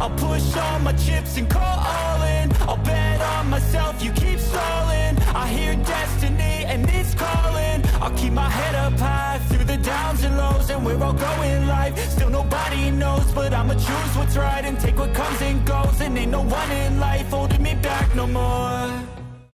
I'll push all my chips and call all in. I'll bet on myself, you keep stalling. I hear destiny and it's calling. I'll keep my head up high through the downs and lows And we're all going life, still nobody knows But I'ma choose what's right and take what comes and goes. And ain't no one in life holding me back no more